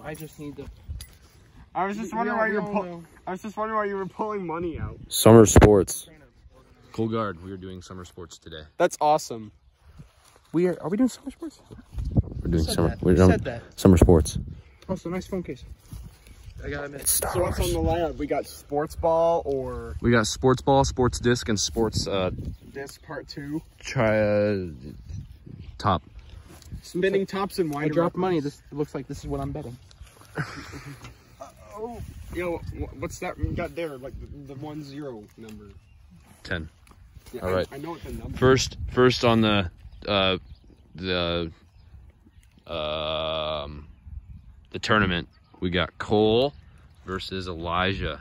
I just need to. I was just wondering all- why you were all pull- know. I was just wondering why you were pulling money out. Summer sports. Cool guard. We are doing summer sports today. That's awesome. We are. Are we doing summer sports? We're doing Said summer. that. We're doing said that. summer sports. Also, nice phone case. I gotta admit. So what's on the lineup? We got sports ball or We got sports ball, sports disc, and sports uh, this part two. Try uh top. Spinning tops and I dropped money. This looks like this is what I'm betting. Oh, yo, what's that we got there? Like the, the one zero number. Ten. Yeah, All I- right. I, know what the number. First, first on the uh, the um, the tournament, we got Cole versus Elijah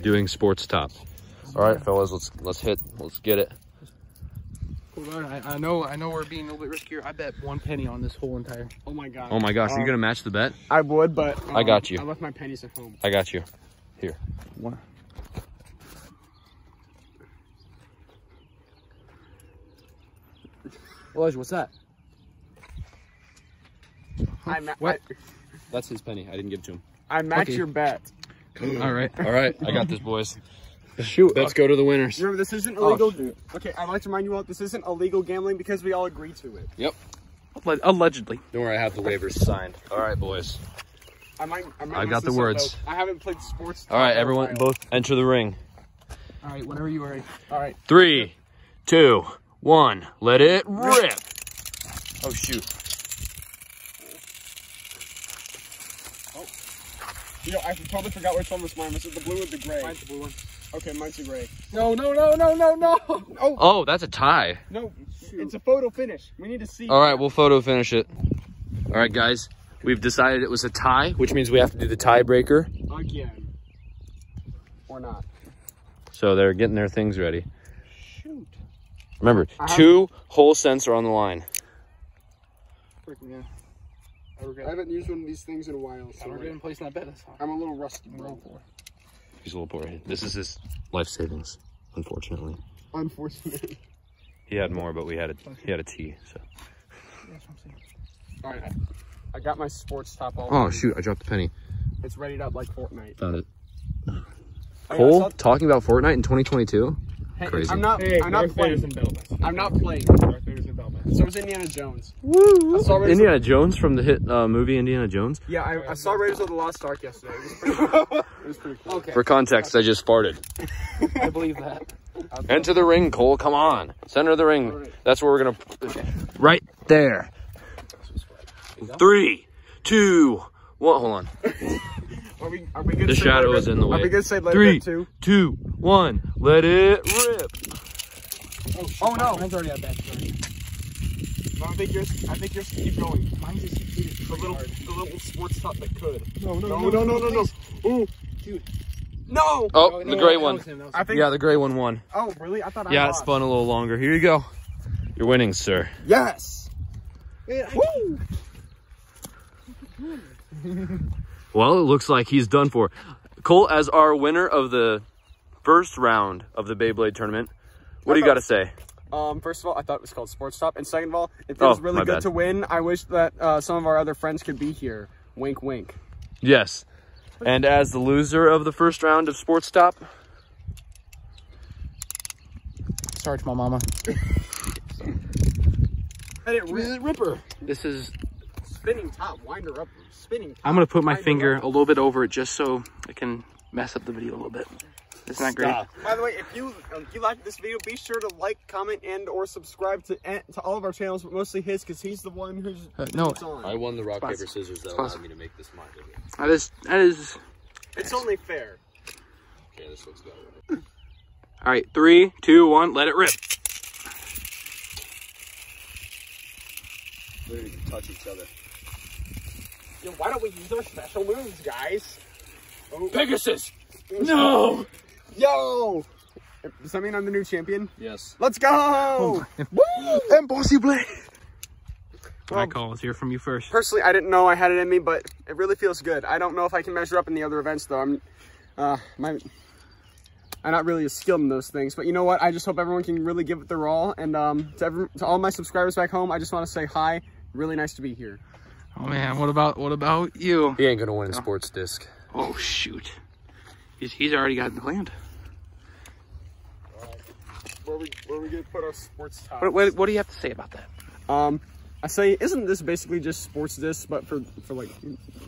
doing sports top. All right, fellas, let's let's hit. Let's get it. Cool, I, I know. I know we're being a little bit riskier. I bet one penny on this whole entire. Oh my god. Oh my gosh, are you Um, gonna match the bet? I would, but I got um, you. I left my pennies at home. I got you. Here. One. Elijah, what's that? I, ma- What? That's his penny. I didn't give it to him. I, I match Okay. your bet. All right. All right, I got this, boys. Shoot. Let's uh, go to the winners. Remember, this isn't Oh, illegal. shoot. okay, I'd like to remind you all this isn't illegal gambling because we all agree to it. Yep. Alleg- Allegedly. Don't worry, I have the waivers signed. All right, boys. I might. I, might I mess got the this up, words. I haven't played sports. All right, everyone, while. both enter the ring. All right. Whenever you are ready. All right. Three, two, one. Let it rip. Oh shoot. Oh. You know, I totally forgot which one was mine. Was it the blue or the gray? Mine's the blue one. Okay, mine's the gray. No, no, no, no, no, no. Oh Oh, that's a tie. no, it's a photo finish. We need to see. All right, we'll photo finish it. All right, guys. We've decided it was a tie, which means we have to do the tiebreaker. again. Or not. So they're getting their things ready. Shoot. Remember, I have- two whole cents are on the line. Freaking yeah. I I haven't used one of these things in a while, So I so regret in placing that bet. I'm a little rusty, bro. Going for it. He's a little poor. This is his life savings, unfortunately. Unfortunately. He had more, but we had a he had a T. So. That's I'm. All right, I, I got my sports top all. Oh ready. shoot! I dropped the penny. It's readied up like Fortnite. Found it. Oh, yeah, Cole I talking about Fortnite in 2022. Hey, Crazy. I'm not. Hey, I'm not Darth Vader's playing. I'm not playing. So was Indiana Jones. Woo! I saw Raiders Indiana Jones from the hit uh, movie Indiana Jones. Yeah, I, I saw Raiders of the Lost Ark yesterday. It was pretty cool. It was pretty cool. Okay. For context, I just farted. I believe that. Enter the ring, Cole. Come on, center of the ring. Alright. That's where we're gonna. Right there. Three, two, one. Hold on. Are we? Are we good? The to say shadow let it is rip? in the Are way. we good to say let Three, it rip too? two, one. Let it rip. Oh, Oh, no. Mine's already at that. I think yours. I think yours can keep going. Mine's just heated The little, the little sports top that could. No, no, No, no, no, no, no. no. Ooh, Dude. no. Oh, oh the gray one. I think. Yeah, the gray one won. Oh, really? I thought I Yeah, it lost. spun a little longer. Here you go. You're winning, sir. Yes. Woo! Well, it looks like he's done for. Cole, as our winner of the first round of the Beyblade tournament, what do you got to say? Um, first of all, I thought it was called Sports Top, and second of all, it feels Oh, really good bad. to win. I wish that uh, some of our other friends could be here. Wink, wink. Yes. And as the loser of the first round of Sports Stop, Sorry to my mama. Let it rip. Ripper. this is Spinning top, winder up, spinning. Top, I'm gonna put my finger up. a little bit over it just so I can mess up the video a little bit. It's not great. Stop. By the way, if you um, if you like this video, be sure to like, comment, and or subscribe to to all of our channels, but mostly his, because he's the one who's Uh, no, on. I won the rock paper scissors that Spots. allowed me to make this my video. that is that is. It's only fair. Okay, this looks better. All right, three, two, one, let it rip. We didn't even touch each other. Yo, why don't we use our special moves, guys? Oh, Pegasus. No. Yo! Does that mean I'm the new champion? Yes. Let's go! Woo! Impossible. Well, My call is here from you first. personally, I didn't know I had it in me, but it really feels good. I don't know if I can measure up in the other events, though. I'm, uh, my, I'm not really as skilled in those things. But you know what? I just hope everyone can really give it their all. And um, to, every, to all my subscribers back home, I just want to say hi. Really nice to be here. Oh man, what about what about you? He ain't gonna win in sports disc. Oh shoot. He's, he's already got it planned. Where we where we gonna put our sports tops? What, what, what do you have to say about that? Um, I say, isn't this basically just sports disc, but for for like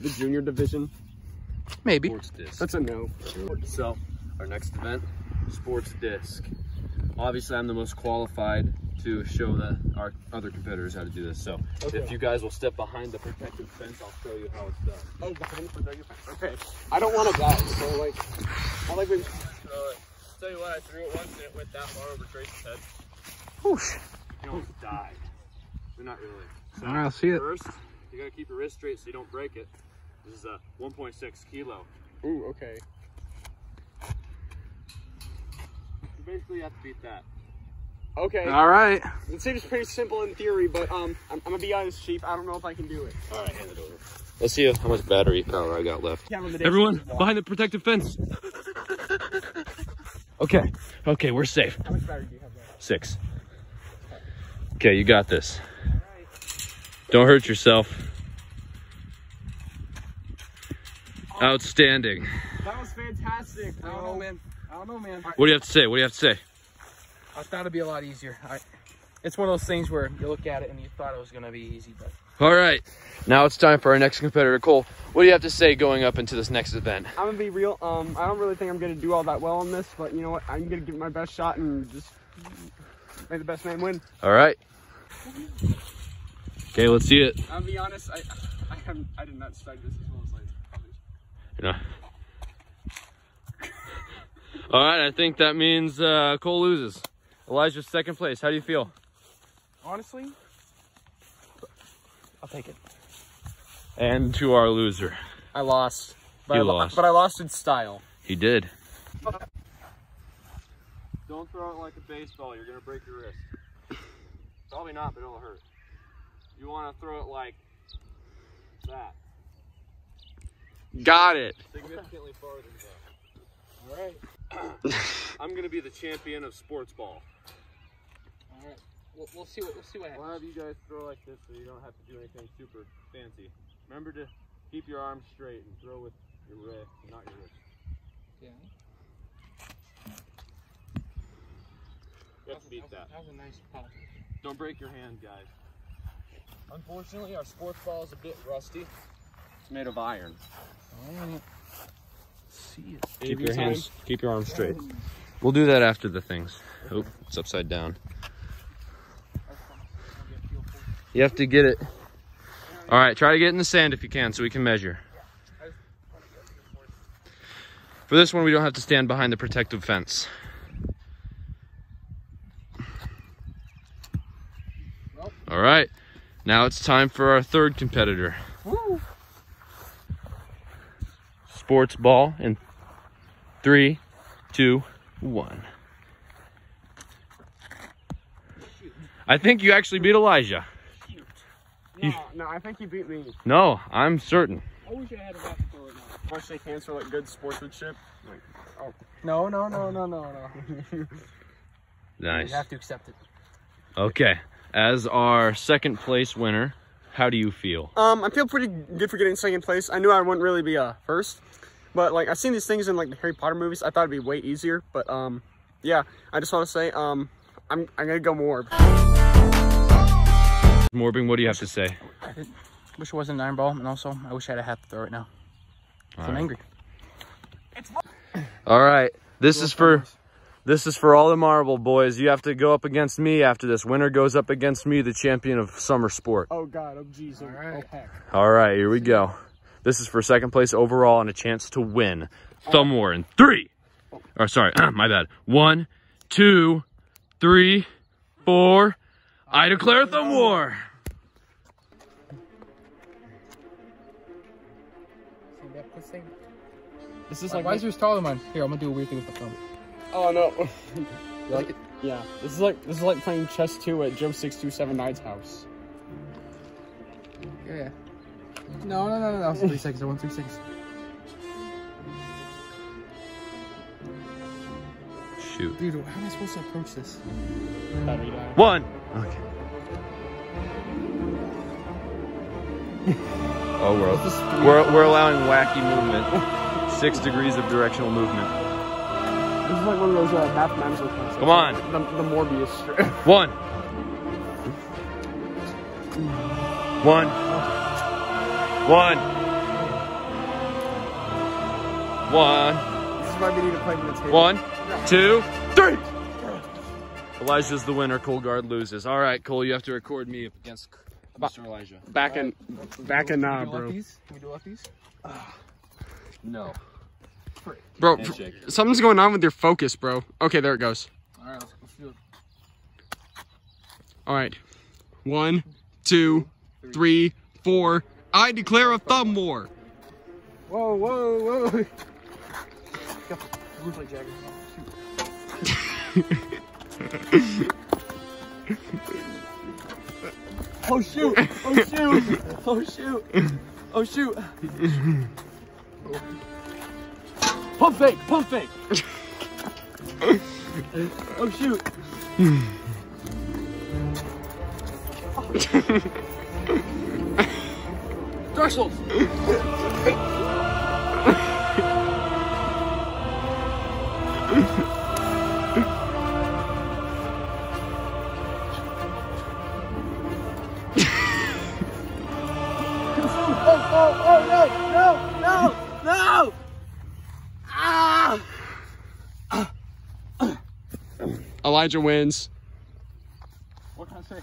the junior division? Maybe. Sports disc. That's a no. So, our next event, sports disc. Obviously, I'm the most qualified to show the our other competitors how to do this. So, Okay. if you guys will step behind the protective fence, I'll show you how it's done. Oh, behind the protective fence. Okay. I don't want to die, so like, I like when. Tell you what, I threw it once and it went that far over Trace's head. Whoosh. He almost died. But not really. So, All right, I'll see it. First, you gotta keep your wrist straight so you don't break it. This is a 1.6 kilo. Ooh, okay. You basically have to beat that. Okay. All right. It seems pretty simple in theory, but um, I'm, I'm gonna be honest, Chief. I don't know if I can do it. All right, hand it over. Let's see how much battery power I got left. Count on the Everyone, behind the protective fence. Okay, okay, we're safe. How much battery do you have left? Six. Okay, you got this. Don't hurt yourself. Outstanding. That was fantastic. I don't know, man. I don't know, man. What do you have to say? What do you have to say? I thought it'd be a lot easier. I, it's one of those things where you look at it and you thought it was gonna be easy, but All right, now it's time for our next competitor, Cole. What do you have to say going up into this next event? I'm gonna be real. Um, I don't really think I'm gonna do all that well on this, but you know what? I'm gonna give my best shot and just may the best man win. All right. Okay, let's see it. I'll be honest. I, I haven't. I did not study this as well as I probably. You know. All right, I think that means uh, Cole loses. Elijah's second place. How do you feel? Honestly, I'll take it. And to our loser. I lost. But You I lost. But I lost in style. He did. Don't throw it like a baseball. You're gonna break your wrist. Probably not, but it'll hurt. You want to throw it like that, Got it. significantly farther than that. All right. I'm gonna be the champion of sports ball. All right. We'll, we'll see what we'll see what happens. We'll have you guys throw like this so you don't have to do anything super fancy. Remember to keep your arms straight and throw with your wrist, not your wrist. Yeah. You have to beat that. That was a nice pop. Don't break your hand, guys. Unfortunately, our sports ball is a bit rusty. It's made of iron. All right. See it. Keep Baby your time. hands, keep your arms straight. We'll do that after the things. Oh, it's upside down. You have to get it. All right, try to get in the sand if you can so we can measure. For this one, we don't have to stand behind the protective fence. All right, now it's time for our third competitor. Woo. Sports ball in three, two, one. I think you actually beat Elijah. No, no, I think you beat me. No, I'm certain. I wish I had a basketball right now. Want to shake hands for like good sportsmanship? Like, oh. No, no, no, no, no, no. Nice. You have to accept it. Okay. As our second place winner, how do you feel? Um, I feel pretty good for getting second place. I knew I wouldn't really be uh first, but like I've seen these things in like the Harry Potter movies. I thought it'd be way easier, but um, yeah. I just want to say um, I'm I'm gonna go more. Morbing, what do you have to say? I wish it wasn't an iron ball, and also I wish I had a hat to throw right now. So I'm All right. angry. All right. This is for this is for all the marble boys. You have to go up against me after this. Winner goes up against me, the champion of summer sport. Oh God, oh jeez, oh, All right. oh heck. All right, here we go. This is for second place overall and a chance to win. Thumb war in three. Or sorry, my bad. One, two, three, four. I declare thumb war. This is like why is yours taller than mine? Here, I'm gonna do a weird thing with the thumb. Oh no. You like it? yeah, this is like this is like playing chess two at Joe six two seven nine's house. Yeah. yeah. No, no, no, no, no. Three seconds. I want three seconds. Shoot. Dude, how am I supposed to approach this? One. Okay. Oh, we're, we're, we're allowing wacky movement. Six degrees of directional movement. This is like one of those uh, mathematical concepts. Come on. The, the Morbius strip. One. One. One. One. this is why we need to play with the table. One, two, three. Elijah's the winner. Cole Guard loses. All right, Cole, you have to record me against Mr. Elijah. Back in, back in, uh, Can we do bro. lefties? Can we do lefties? No. Bro, Handshake. something's going on with your focus, bro. Okay, there it goes. All right, let's, let's do it. All right. One, two, three, four. I declare a thumb war. Whoa, whoa, whoa. Looks like Jagger. Oh shoot! Oh shoot! Oh shoot! Oh shoot! Pump fake! Pump fake! oh shoot! Threshold. Elijah wins. What can I say?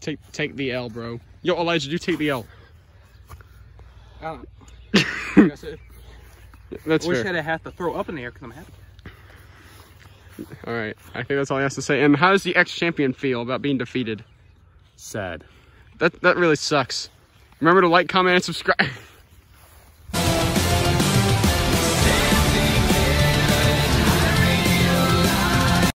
Take take the L, bro. Yo, Elijah, you take the L. I don't know. Like I That's I wish I had a hat to throw up in the air because I'm happy. All right, I think that's all he has to say. And how does the ex-champion feel about being defeated? Sad. That that really sucks. Remember to like, comment, and subscribe.